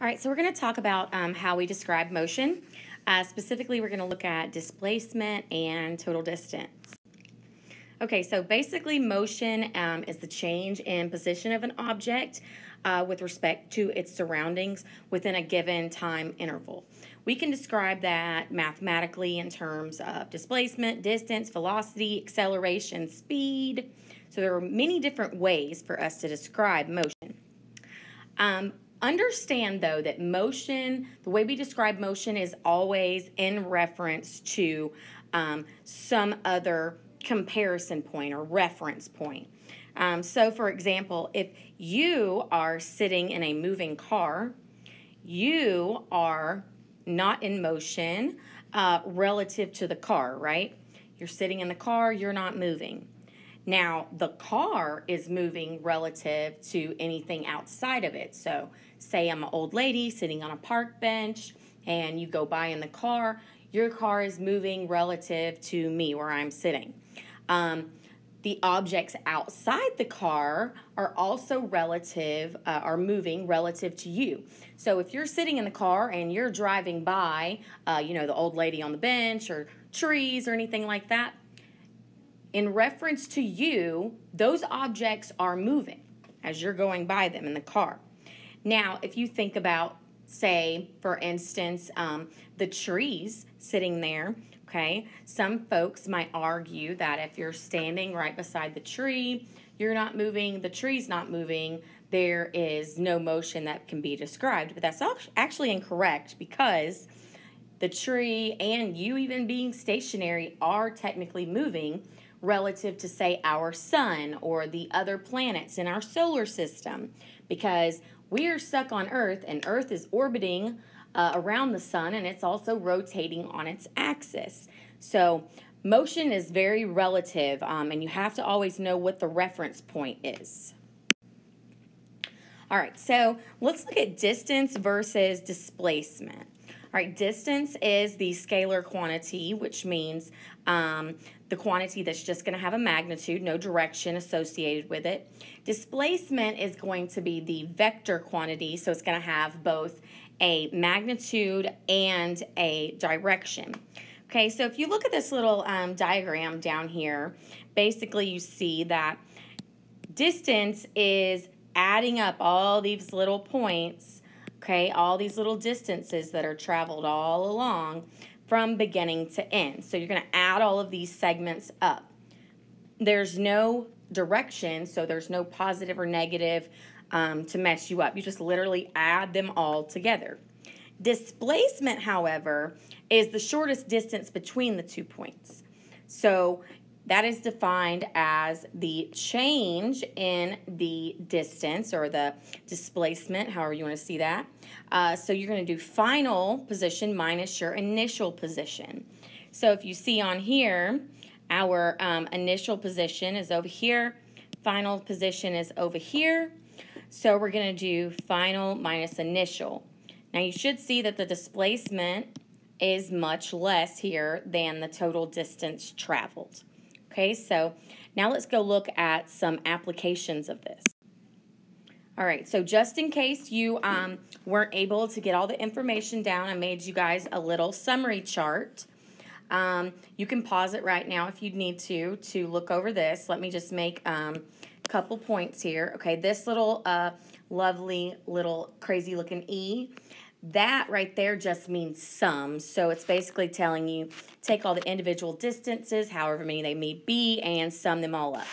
All right, so we're going to talk about um, how we describe motion. Uh, specifically, we're going to look at displacement and total distance. Okay, so basically motion um, is the change in position of an object uh, with respect to its surroundings within a given time interval. We can describe that mathematically in terms of displacement, distance, velocity, acceleration, speed. So there are many different ways for us to describe motion. Um, Understand, though, that motion, the way we describe motion is always in reference to um, some other comparison point or reference point. Um, so, for example, if you are sitting in a moving car, you are not in motion uh, relative to the car, right? You're sitting in the car, you're not moving. Now, the car is moving relative to anything outside of it. So, say I'm an old lady sitting on a park bench and you go by in the car, your car is moving relative to me where I'm sitting. Um, the objects outside the car are also relative, uh, are moving relative to you. So if you're sitting in the car and you're driving by, uh, you know, the old lady on the bench or trees or anything like that, in reference to you, those objects are moving as you're going by them in the car. Now, if you think about, say, for instance, um, the trees sitting there, okay, some folks might argue that if you're standing right beside the tree, you're not moving, the tree's not moving, there is no motion that can be described. But that's actually incorrect because the tree and you even being stationary are technically moving relative to, say, our sun or the other planets in our solar system because we are stuck on Earth and Earth is orbiting uh, around the sun and it's also rotating on its axis. So, motion is very relative um, and you have to always know what the reference point is. All right, so let's look at distance versus displacement. All right, distance is the scalar quantity, which means um, the quantity that's just going to have a magnitude, no direction associated with it. Displacement is going to be the vector quantity, so it's going to have both a magnitude and a direction. Okay, so if you look at this little um, diagram down here, basically you see that distance is adding up all these little points okay, all these little distances that are traveled all along from beginning to end. So you're going to add all of these segments up. There's no direction, so there's no positive or negative um, to mess you up. You just literally add them all together. Displacement, however, is the shortest distance between the two points. So that is defined as the change in the distance or the displacement, however you want to see that. Uh, so you're going to do final position minus your initial position. So if you see on here, our um, initial position is over here, final position is over here. So we're going to do final minus initial. Now you should see that the displacement is much less here than the total distance traveled. Okay, so now let's go look at some applications of this. All right, so just in case you um, weren't able to get all the information down, I made you guys a little summary chart. Um, you can pause it right now if you need to, to look over this. Let me just make um, a couple points here. Okay, this little uh, lovely little crazy looking E that right there just means sum. So it's basically telling you take all the individual distances, however many they may be, and sum them all up.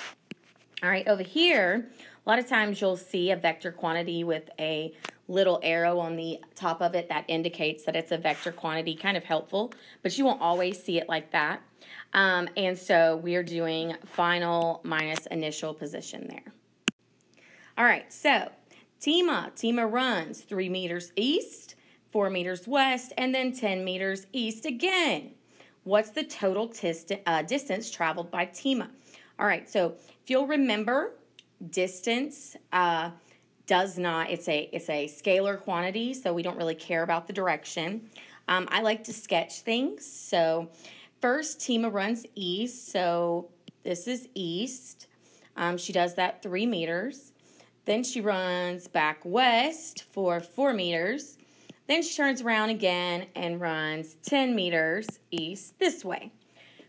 All right, over here, a lot of times you'll see a vector quantity with a little arrow on the top of it that indicates that it's a vector quantity, kind of helpful, but you won't always see it like that. Um, and so we are doing final minus initial position there. All right, so Tima, Tima runs three meters east, 4 meters west, and then 10 meters east again. What's the total uh, distance traveled by Tima? All right, so if you'll remember, distance uh, does not, it's a, it's a scalar quantity, so we don't really care about the direction. Um, I like to sketch things. So first, Tima runs east, so this is east. Um, she does that three meters. Then she runs back west for 4 meters. Then she turns around again and runs 10 meters east this way.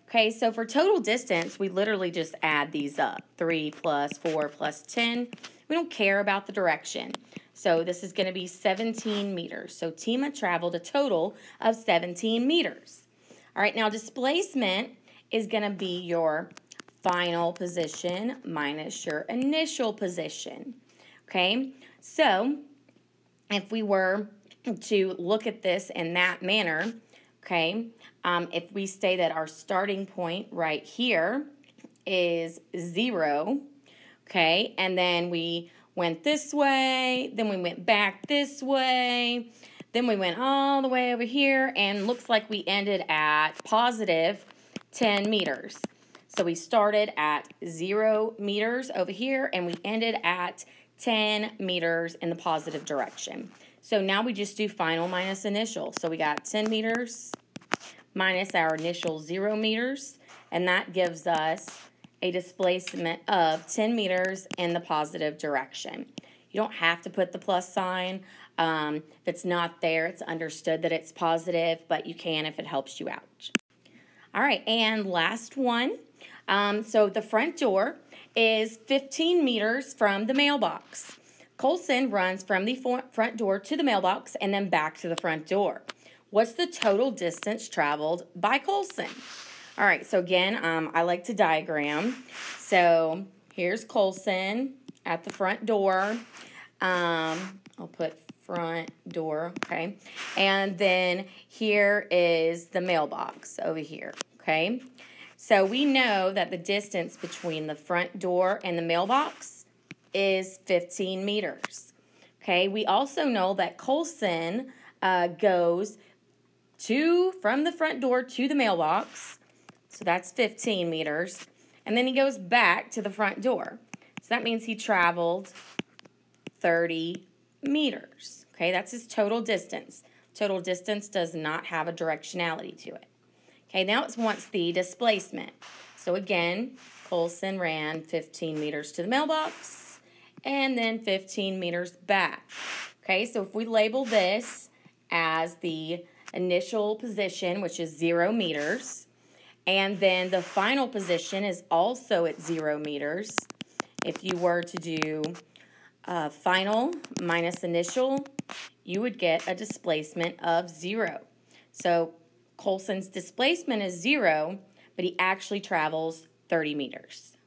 Okay, so for total distance, we literally just add these up. 3 plus 4 plus 10. We don't care about the direction. So this is going to be 17 meters. So Tima traveled a total of 17 meters. All right, now displacement is going to be your final position minus your initial position. Okay, so if we were to look at this in that manner, okay, um, if we say that our starting point right here is zero, okay, and then we went this way, then we went back this way, then we went all the way over here, and looks like we ended at positive 10 meters. So we started at zero meters over here, and we ended at 10 meters in the positive direction. So now we just do final minus initial. So we got 10 meters minus our initial 0 meters, and that gives us a displacement of 10 meters in the positive direction. You don't have to put the plus sign. Um, if it's not there, it's understood that it's positive, but you can if it helps you out. All right, and last one. Um, so the front door is 15 meters from the mailbox. Colson runs from the front door to the mailbox and then back to the front door. What's the total distance traveled by Colson? All right, so again, um, I like to diagram. So here's Colson at the front door. Um, I'll put front door, okay? And then here is the mailbox over here, okay? So we know that the distance between the front door and the mailbox is 15 meters. Okay, we also know that Colson uh, goes to from the front door to the mailbox, so that's 15 meters, and then he goes back to the front door. So that means he traveled 30 meters. Okay, that's his total distance. Total distance does not have a directionality to it. Okay, now it wants the displacement. So again, Colson ran 15 meters to the mailbox, and then 15 meters back. Okay, so if we label this as the initial position, which is zero meters, and then the final position is also at zero meters, if you were to do uh, final minus initial, you would get a displacement of zero. So Colson's displacement is zero, but he actually travels 30 meters.